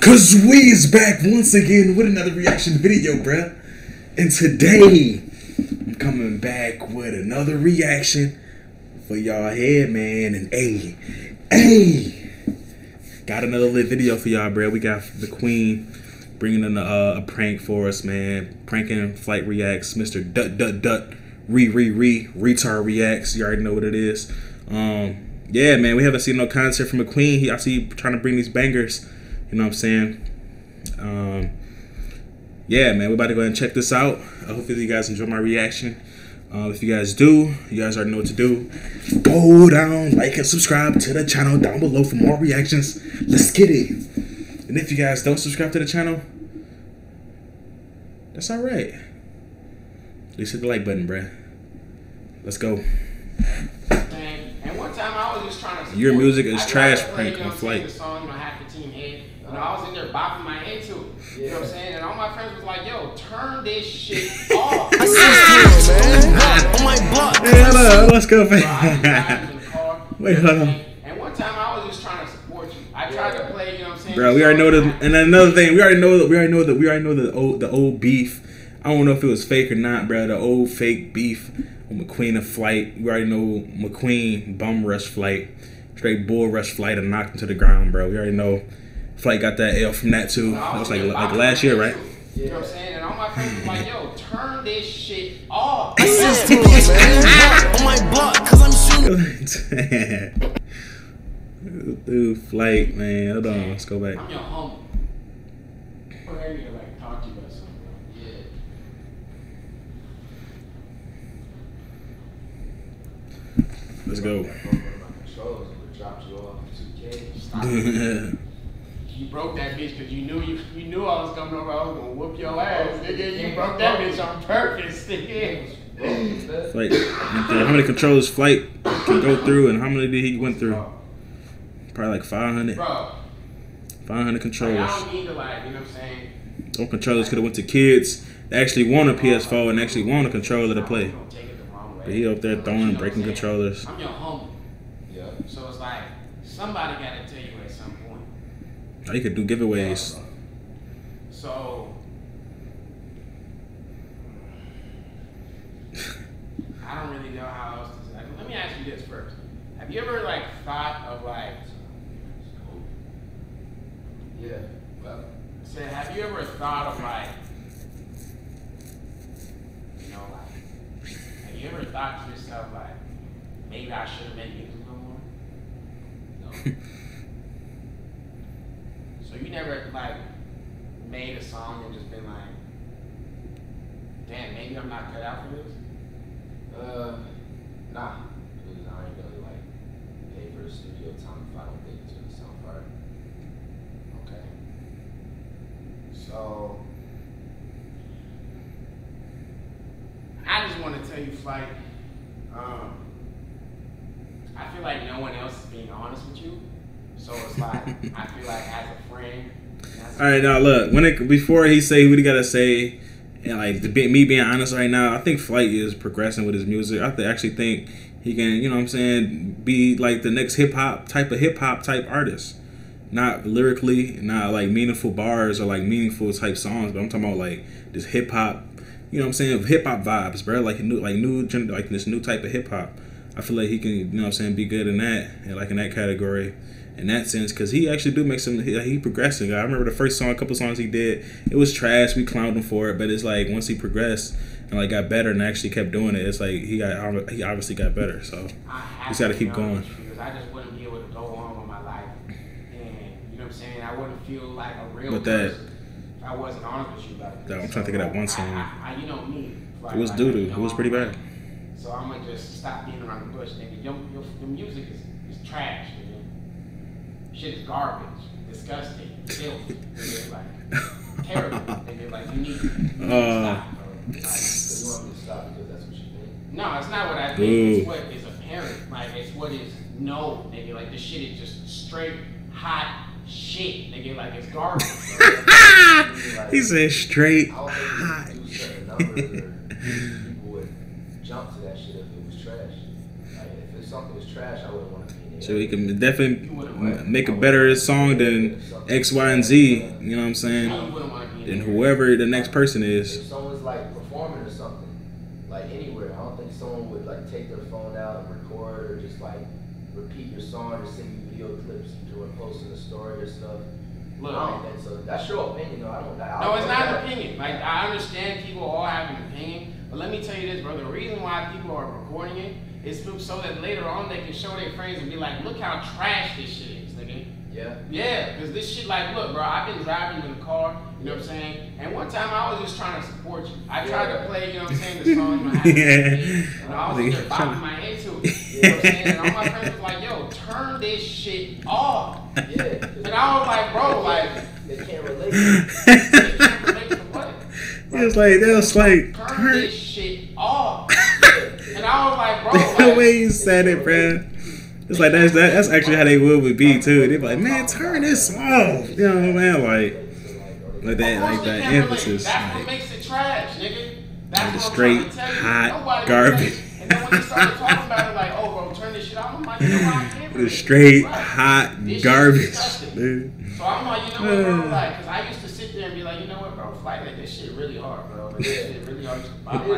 Cause we is back once again with another reaction video, bruh. And today, I'm coming back with another reaction for y'all here, man. And hey, hey, got another lit video for y'all, bruh. We got the Queen bringing in a, uh, a prank for us, man. Pranking Flight Reacts, Mr. Dut Dut Dut, Re Re Re, Retard Reacts. You already know what it is. Um, yeah, man, we haven't seen no concert from McQueen. He I see trying to bring these bangers. You know what I'm saying? Um, yeah, man, we're about to go ahead and check this out. I hope you guys enjoy my reaction. Uh, if you guys do, you guys already know what to do. Go down, like and subscribe to the channel down below for more reactions. Let's get it. And if you guys don't subscribe to the channel, that's all right. At least hit the like button, bruh. Let's go. And one time I was just trying to. Your music is trash prank on what I'm saying, flight. The you know, half the team head. You know, I was in there bopping my head to it. You know what I'm saying? And all my friends was like, "Yo, turn this shit off." I see you, man. On my block. Hey, hold on, let's go, Bro, I was driving man. in the car, Wait, hold what on. And one time I was just trying to support you. I tried to play, you know what I'm saying? Bro, we already know song. the and another thing, we already know that we already know that we already know the old the old beef. I don't know if it was fake or not, bro. The old fake beef with McQueen and Flight. We already know McQueen bum rush Flight, straight bull rush Flight and knocked him to the ground, bro. We already know Flight got that L from that too. I That was like like last year, right? to. You know what I'm saying? And all my friends was like, "Yo, turn this shit off." I see you, man. On my block, cause I'm shooting. Dude, Flight, man. Hold on, let's go back. I'm your homie. I'm ready to like talk to you about something. Yeah. Let's go. controls would drop you off 2K. Stop. You broke that bitch because you knew you you knew I was coming over. I was gonna whoop your ass, oh, nigga. You broke that bitch on purpose, nigga. Flight. How many controllers Flight can go through, and how many did he went through? Probably like 500. Bro, 500 like, controllers. I don't need to like, you know what I'm saying? Those controllers could have went to kids that actually want a PS4 and actually want a controller to play. Don't take it the wrong way. But he up there You throwing know and breaking controllers. I'm your homie, Yeah. so it's like somebody got to tell you at some point. Oh, he could do giveaways. So I don't really know how else to say. Let me ask you this first: Have you ever like thought of like? Yeah. Well, Say, have you ever thought of like, you know, like, have you ever thought to yourself like, maybe I should have made music no more? no. So you never like made a song and just been like, damn, maybe I'm not cut out for this. Uh, nah. Because I ain't really like pay for the studio time if I don't think it's gonna sound fire. Okay. So I just want to tell you, Flight. Um, I feel like no one else is being honest with you. So it's like I feel like as a friend. as All right, now look. When it before he say he gotta say, and like the, me being honest right now, I think Flight is progressing with his music. I th- actually think he can, you know, what I'm saying, be like the next hip hop type of hip hop type artist. Not lyrically, not like meaningful bars or like meaningful type songs, but I'm talking about like this hip hop. You know what I'm saying? Hip hop vibes, bro. Like new, like new, like this new type of hip hop. I feel like he can, you know what I'm saying, be good in that, and like in that category, in that sense, because he actually do make some, he, he progressing. I remember the first song, a couple songs he did, it was trash. We clowned him for it, but it's like once he progressed and like got better and actually kept doing it, it's like he got, he obviously got better. So I have Just gotta keep going. I just wouldn't be able to go on with my life, and you know what I'm saying. I wouldn't feel like a real But that- if I wasn't honest with you about it. That- I'm trying to think of that one song. I, I, you know me. Like, it was like, doo you doo. know, It was pretty bad. So I'm gonna just stop being around the bush, nigga. Your, your, your music is, is trash. Shit is garbage, disgusting, filth, nigga. Like terrible, nigga. Like you need, you need Uh, to stop, bro. Like, So you want to stop because that's what you think? no, it's not what I think. Ooh. It's what is apparent. Like it's what is known, nigga. Like this shit is just straight hot shit, nigga. Like it's garbage. bro. He said straight I don't hot. think you do certain numbers or people would jump to that shit if it was trash. Like if it's something was trash, I wouldn't want to be in it. So he can definitely make a better song than X, Y, and Z. You know what I'm saying? You wouldn't want to be in Than whoever the next person is. If someone's like performing or something, like anywhere, I don't think someone would like take their phone out and record or just like repeat your song or send you video clips to post in the story or stuff. Look, I don't think so. That's your opinion, though. I don't. I, No, it's don't not an opinion. Like I understand people all have an opinion, but let me tell you this, bro. The reason why people are recording it is so- so that later on they can show their friends and be like, "Look how trash this shit is, nigga." Yeah. Yeah, because this shit, like, look, bro, I've been driving in the car, you know what I'm saying? And one time I was just trying to support you. I tried to play, you know what I'm saying, the song, you know, I Yeah. and I was in there bopping my head to it. You know what I'm saying? And all my friends was like, yo, turn this shit off. Yeah. And I was like, bro, like, They can't relate. they can't relate to what? It was like that was like Turn turn this shit off. And I was like, bro, the way you said it, bro. It's like that's that, that's actually how they would with B too. They'd be like, man, turn this off. You know what I mean? Like like that like that emphasis. Like, makes it trash, nigga. Like the straight, trying to tell you. hot garbage. And then when they started talking about it, like, oh, bro, turn this shit off. I'm like, you know what? I can't the straight hot This shit is garbage. dude. So I'm like, you know what, bro? Like, cause I used to sit there and be like, you know what, bro? Flight like this shit really hard, bro. Like, this shit really hard. You know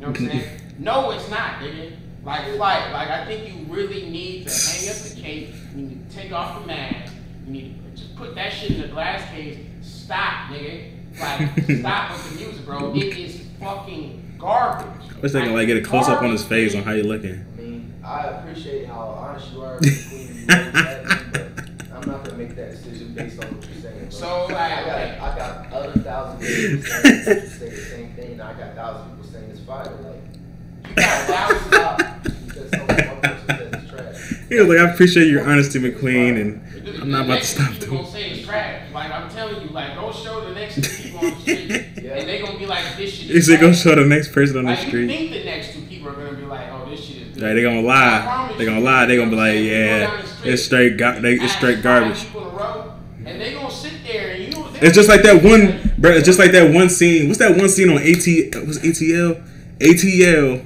what I'm saying? No, it's not, nigga. Like flight, like I think you really need to hang up the cape. You need to take off the mask. You need to just put that shit in the glass case. Stop, nigga. Like, stop with the music, bro. It is fucking garbage. I wish they could like get a close up on his face on how you looking. I mean, I appreciate how honest you are with Queen. You always have but I'm not gonna make that decision based on what you're saying. bro. So, like, I got, okay. I got other thousand people saying, say the same thing, and I got thousand people saying it's fire. Like, You got thousands of stop because some one person says it's trash. He was like, I appreciate your honesty, McQueen, and I'm not about to stop doing. gonna say it's trash. Like I'm telling you, like go show the next two people on the street, and they gonna be like, this shit He is said, gonna show the next person on the Like you street. think the next two people are gonna be like, oh, this shit is good. Like they gonna lie. They gonna lie. They gonna be like, you know what I'm saying? You go yeah, it's straight. Go- they, it's straight garbage. people in a row, And they gonna sit there and you. It's just like that one, bro. It's just like that one scene. What's that one scene on AT? Was ATL? ATL?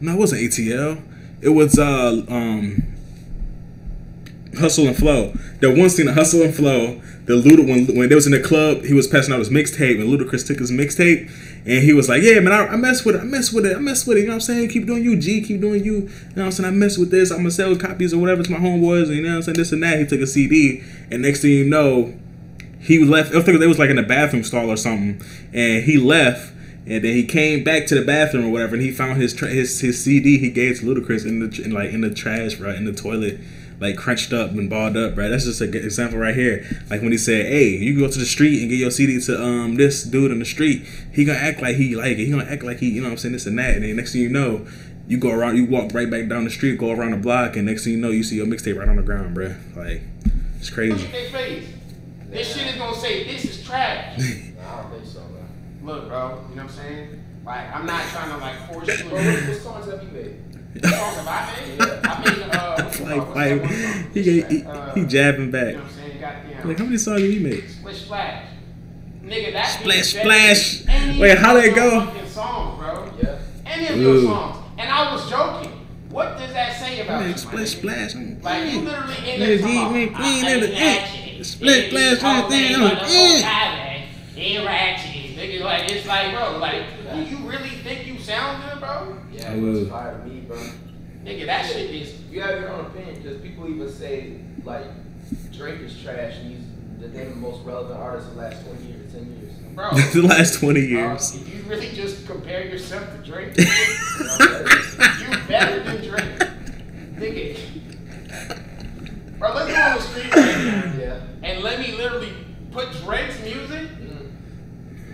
No, it wasn't ATL. It was uh um. Hustle and Flow. The one scene of Hustle and Flow, the Luda when when they was in the club, he was passing out his mixtape, and Ludacris took his mixtape, and he was like, "Yeah, man, I, I mess with it, I mess with it, I mess with it." You know what I'm saying? Keep doing you, G, keep doing you. You know what I'm saying? I mess with this. I'm gonna sell copies or whatever to my homeboys. And, you know what I'm saying? This and that. He took a CD, and next thing you know, he left. I think they was like in the bathroom stall or something, and he left. And then he came back to the bathroom or whatever, and he found his tra- his his CD he gave to Ludacris in the in like in the trash, right in the toilet, like crunched up and balled up, bro. That's just a good example right here. Like when he said, "Hey, you go to the street and get your CD to um this dude in the street," he gonna act like he like it. He gonna act like he, you know, what I'm saying this and that. And then next thing you know, you go around, you walk right back down the street, go around the block, and next thing you know, you see your mixtape right on the ground, bro. Like it's crazy. at face. This shit is gonna say this is trash. I don't think so, man. Look, bro, you know what I'm saying? Like, I'm not trying to like force you. Bro, what, what songs have you made? What I made? Uh, Like, called? What's that like one he, he, he jabbing You back. know what I'm saying? Like how many songs did he make? Splish splash. Nigga, that Splash, bitch is splash. Wait, how of they go? fucking Songs, bro. Yeah. Any of your songs. And I was joking. What does that say about you, Man, my splish splash. Like you literally in Yeah, there G, talking clean in the- ain't eh, ratchet. split It glass is all right there, day, I'm but like, the whole eh. Thailand, Ain't ratchet. Nigga, like it's like, bro, like, do you really think you sound good, bro? Yeah, I it was will. fire me, bro. Nigga, that shit is. You have your own opinion because people even say like Drake is trash and he's the they're the most relevant artist of the last twenty years, ten years. Bro, the last twenty uh, years. if you really just compare yourself to Drake, nigga, you better than Drake. Nigga. Bro, let's go on the street right now Yeah. and let me literally put Drake's music.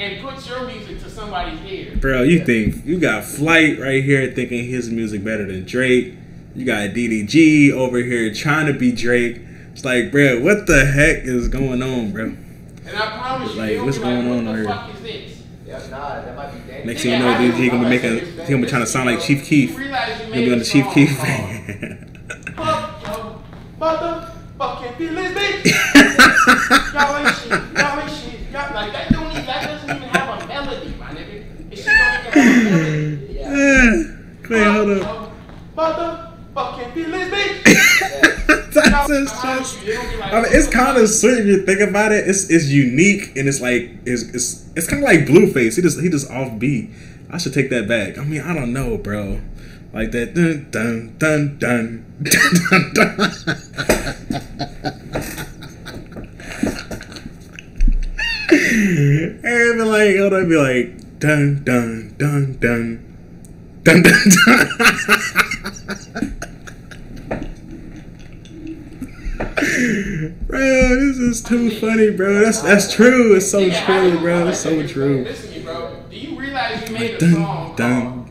And put your music to somebody's ear. Bro, you think you got Flight right here thinking his music better than Drake. You got DDG over here trying to be Drake. It's like, bro, what the heck is going on, bro? And I promise you, Like, what's be like, going what on the here? fuck is this? Yeah, nah, that might be dangerous. Next thing you know, DDG gonna be making, he gonna be trying to sound like Chief Keef. You realize you He'll be on the Chief Keef. called Fuck your motherfucking feelings, bitch. y'all ain't shit. Y'all ain't shit. Y'all, like that don't even, that doesn't even have a melody, my nigga. It shit don't even have a melody. Wait, hold up. Fuck your motherfucking feelings, bitch. Of sweet if you think about it. It's it's unique and it's like it's it's, it's kind of like Blueface. He just he just off beat. I should take that back. I mean, I don't know, bro. Like that dun dun dun dun dun dun. dun. and be like, it'd be like dun dun dun dun dun dun dun. bro, this is too funny, bro. That's that's true. It's so Yeah, true, know. bro. It's so true. Listen bro. Do you realize you made a Dun song dun.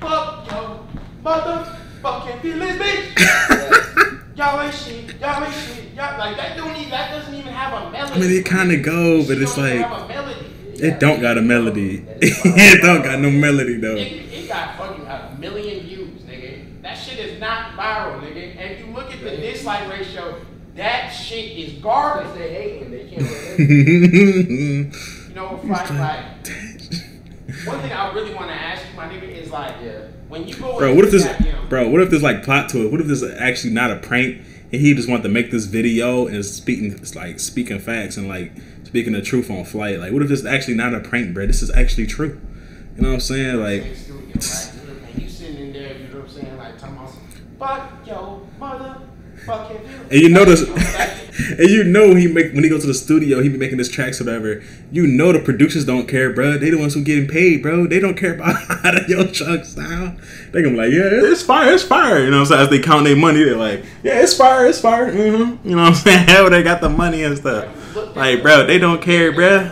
Fuck Yo Motherfucking Feelings, bitch? Y'all ain't shit. Y'all ain't shit. Y'all like that don't even that doesn't even have a melody. I mean, it kind of go, but She it's don't like have a melody. it don't got a melody. it don't got no melody though. It, it got fucking a million views, nigga. That shit is not viral, nigga. And you look at the dislike ratio, that shit is garbage. they hating, they can't relate. You know, like, like one thing I really want to ask you, my nigga, is like, Yeah. when you go, Bro, what if this, goddamn- bro? What if there's like plot to it? What if this is actually not a prank and he just wanted to make this video and speaking, like speaking facts and like speaking the truth on flight? Like, what if this is actually not a prank, bro? This is actually true. You know what I'm saying? Like, the studio. And you sitting in there, you know what I'm saying, like talking about, some, fuck yo motherfucking feelings. and you know this, and you know he make when he goes to the studio, he be making his tracks or whatever. You know the producers don't care, bro. They the ones who getting paid, bro. They don't care about how the yo chunk sound. They gonna be like, yeah, it's fire, it's fire. You know what I'm saying? As they count their money, they're like, yeah, it's fire, it's fire. Mm-hmm. You know what I'm saying? Hell, they got the money and stuff. Like, bro, they don't care, bro.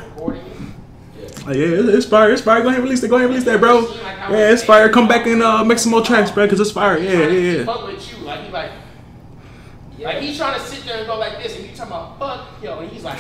Like, yeah, it's it's fire, it's fire. Go ahead and release it. Go ahead and release that, bro. Yeah, it's fire. Come back and uh, make some more tracks, bro, because it's fire. Yeah, trying to yeah, keep yeah. Fuck with you, like he like, like he's trying to sit there and go like this, and you talking about fuck yo, and he's like,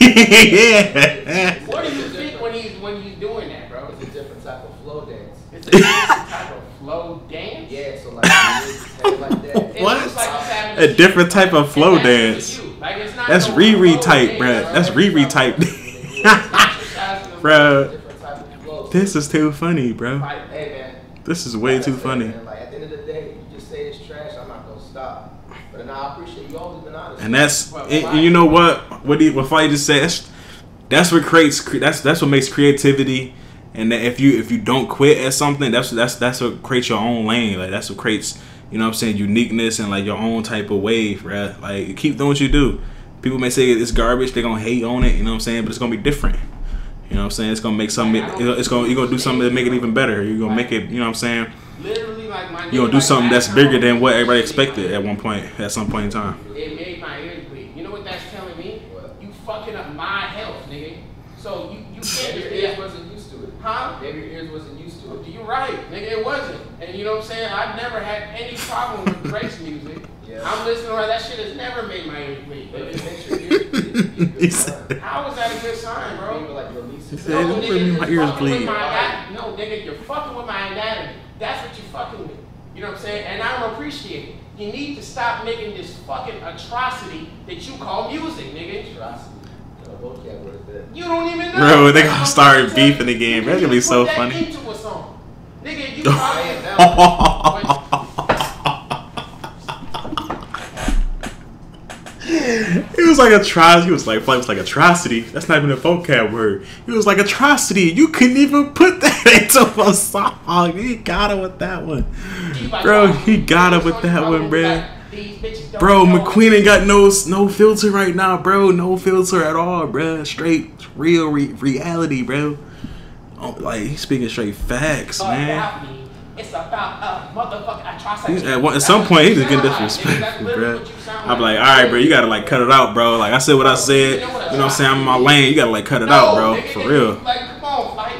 yeah. what do you think when he's when he's doing that, bro? It's a different type of flow dance. It's a different type of flow dance. Yeah, so like, you just have it like that. What? like A different type of flow dance. Like, it's not That's no Riri type, bro. That's Riri type. Exercising the- Bruh, Different type of this is too funny, bro. Hey man. This is way like too funny. man, Like at the end of the day, you just say it's trash. I'm not gonna stop. But now I appreciate you always been honest. And that's and, and you know what? What he, what Flight just said. That's, that's what creates. That's that's what makes creativity. And that if you if you don't quit at something, that's that's that's what creates your own lane. Like that's what creates. You know what I'm saying? Uniqueness and like your own type of wave, right? Like keep doing what you do. People may say it's garbage. They're gonna hate on it. You know what I'm saying? But it's gonna be different. You know what I'm saying? It's gonna make something. It's gonna you're gonna do something to make it even better. You're gonna make it. You know what I'm saying? literally, like my. You're gonna do something that's bigger than what everybody expected at one point. At some point in time. It made my ears bleed. You know what that's telling me? What? You fucking up my health, nigga. So you you can't Maybe your ears wasn't used to it. Huh? Maybe your ears wasn't used to it. Do You're right, nigga. It wasn't, and you know what I'm saying. I've never had any problem with Drake's music. Yeah. I'm listening to. That shit has never made my ears bleed. But nigga. it makes your ears bleed. It's a He good said- sign. How is that a good sign, bro? People like release it. said- Hey, don't nigga, you're my ears fucking with bleed. my anat- no, nigga, you're fucking with my anatomy. That's what you're fucking with. You know what I'm saying? And I don't appreciate it. You need to stop making this fucking atrocity that you call music, nigga. Atrocity. You don't even know. Bro, they gonna start trying to tell beefing you, again. you That's gonna be so to put that funny. A song. Nigga, you It was like atrocity. He was like, Flight was like atrocity. That's not even a vocab word. It was like atrocity. You couldn't even put that into a song. He got it with that one, bro. Oh, he got it with that one, bro. Bro, McQueen ain't got no no filter right now, bro. No filter at all, bro. Straight real re- reality, bro. Oh, like he's speaking straight facts, man. It's about a. He's at, one, at some point, he's just getting disrespectful, bro. I'm like, all right, bro, you gotta like cut it out, bro. Like I said what I said. You know what I'm saying? I'm in my lane. You gotta like cut it out, bro. For real. Like, come on, like.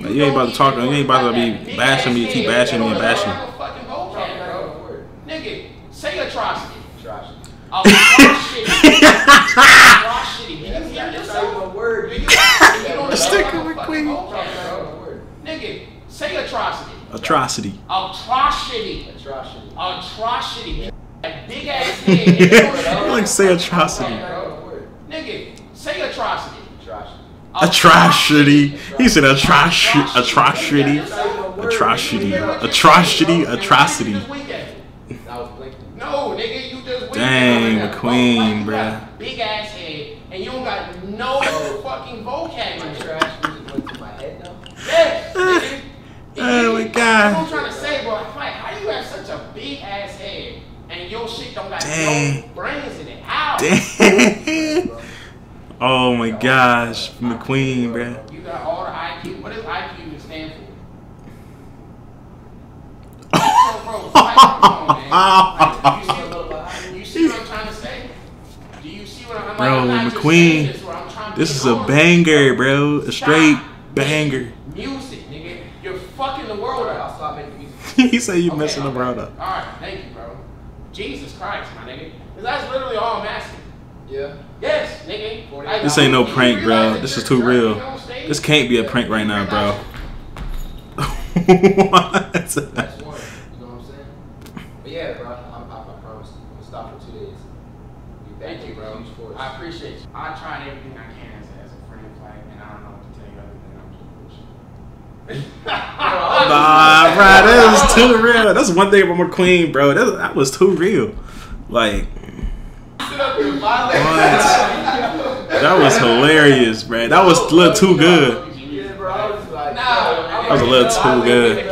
Like, you ain't about to talk to- you ain't about to be bashing me, keep bashing me and bashing me. Fucking Talk vocab, about bro. the word. Nigga, say atrocity. Atrocity. Atrocity. Atrocity. Do you hear not- that's not even a yourself? word. Do you, you know Stick what with Queen. vocab, That's not bro. even a word. Nigga, say atrocity. Atrocity. Atrocity. Atrocity. Atrocity. That big ass head. and you don't know You like say atrocity. vocab, Not bro. even a word. Nigga, say atrocity. Atrocity. Atrocity. He said atrocity. Atrocity. That's not even a word. Atrocity. You hear what you're Atrocity. Atrocity. You just wink at me. I was blinking. No, nigga, you just Dang, Like, McQueen, you bruh. Big ass head, and you don't got no fucking My trash music went to my head now. Yes, nigga. Oh my God. I'm trying to say, bro. I'm like, how you have such a big ass head and your shit don't got Dang. no brains in it? How? Damn. Oh my gosh, McQueen, bro. You got all the IQ. What does IQ stand for? so, bro, like, come on, man. Like, you, see, you see what I'm trying to say? Do you see what I'm Bro, like, I'm not just McQueen, saying This, bro. I'm trying to This is a on. banger, bro. A straight Stop banger. Music, nigga. You're fucking the world Alright, I'll up. stop making music. he said you Okay, messing the okay. world up. All right, thank you, bro. Jesus Christ, my nigga. 'Cause that's literally all I'm asking. Yeah. Yes, nigga. Like, This ain't no prank, bro. This is too real. jerking on stage? This can't be a prank right now, bro. What? That's one. You know what I'm saying? But yeah, bro, I'm, I, I promise. I'm gonna stop for two days. Be back Thank you, with a bro. huge force. I appreciate you. I tried everything I can as as a friend flag, and I don't know what to tell you other than I'm bullshit. Nah, bro, that was too real. That's one thing about McQueen, bro. That, that was too real. Like? That was hilarious, bro. That was a little too good. Like, That was a little too good.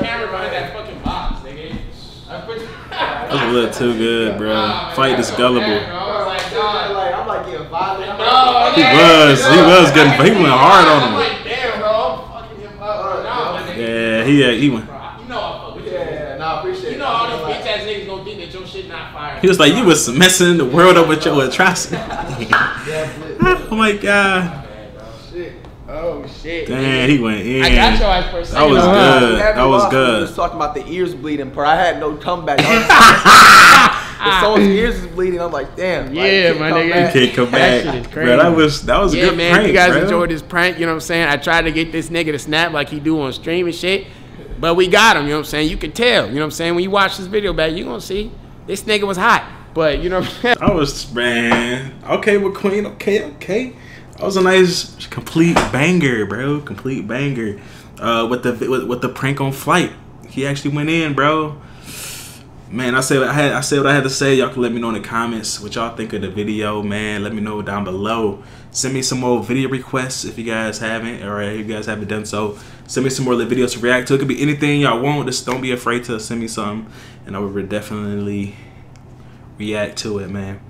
That was a little too good, bro. Flight is gullible. I was like, I'm nah. like, I'm like getting violent. I'm like, He yeah, was. He know, was getting. He went hard on I'm him. like, damn, bro. I'm fucking him up. bro. Nah, my. Yeah, he uh, he went. You know I fuck with you. Yeah, yeah, no, appreciate You know all these Like, bitch ass niggas gonna think that your shit not fire. He was like, you was messing the world up with your atrocity. Oh my god. My. Shit. Oh shit. Damn, he went in. I got your ass for a That second. was good. That was good. He was talking about the ears bleeding part. I had no comeback. If someone's ears is bleeding, I'm like, damn. Yeah, can't my nigga. back. Can't come That back, shit is bro. That was that was a Yeah, good man, prank, you guys bro. enjoyed this prank, you know what I'm saying? I tried to get this nigga to snap like he do on stream and shit, but we got him, you know what I'm saying? You can tell, you know what I'm saying? When you watch this video back, you gonna see this nigga was hot, but you know what I'm saying? I was man. Okay, McQueen. Okay, okay. That was a nice complete banger, bro. Complete banger. Uh, with the with, with the prank on flight, he actually went in, bro. Man, I said I had I said what I had to say. Y'all can let me know in the comments what y'all think of the video, man. Let me know down below. Send me some more video requests if you guys haven't, or if you guys haven't done so. Send me some more videos to react to. It could be anything y'all want. Just don't be afraid to send me some, and I will definitely react to it, man.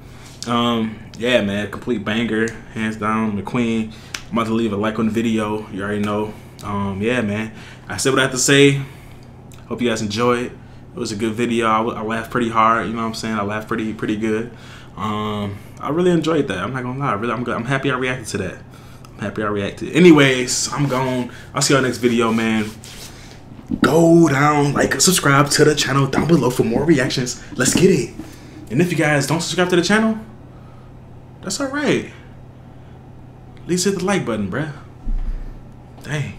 Um, yeah, man, complete banger, hands down. McQueen. I'm about to leave a like on the video. You already know. Um, yeah, man. I said what I have to say. Hope you guys enjoy It was a good video. I, I laughed pretty hard. You know what I'm saying? I laughed pretty pretty good. Um, I really enjoyed that. I'm not gonna lie. Really, I'm. I'm happy I reacted to that. I'm happy I reacted. Anyways, I'm gone. I'll see y'all next video, man. Go down, like, subscribe to the channel down below for more reactions. Let's get it. And if you guys don't subscribe to the channel, that's all right. At least hit the like button, bruh. Dang.